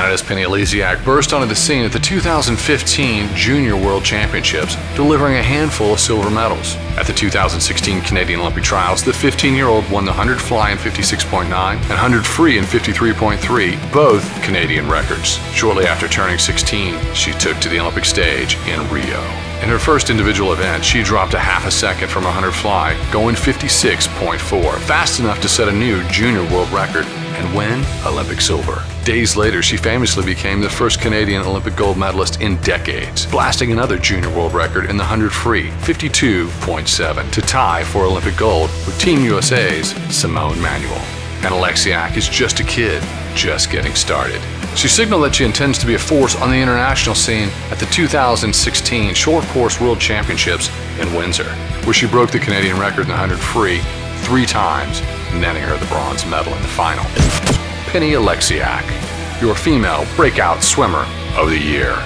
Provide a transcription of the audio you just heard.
Canada's Penny Oleksiak burst onto the scene at the 2015 Junior World Championships, delivering a handful of silver medals. At the 2016 Canadian Olympic Trials, the 15-year-old won the 100 fly in 56.9 and 100 free in 53.3, both Canadian records. Shortly after turning 16, she took to the Olympic stage in Rio. In her first individual event, she dropped a half a second from a 100 fly, going 56.4, fast enough to set a new junior world record and win Olympic silver. Days later, she famously became the first Canadian Olympic gold medalist in decades, blasting another junior world record in the 100 free, 52.7, to tie for Olympic gold with Team USA's Simone Manuel. And Oleksiak is just a kid, just getting started. She signaled that she intends to be a force on the international scene at the 2016 Short Course World Championships in Windsor, where she broke the Canadian record in the 100 free three times, netting her the bronze medal in the final. Penny Oleksiak, your female breakout swimmer of the year.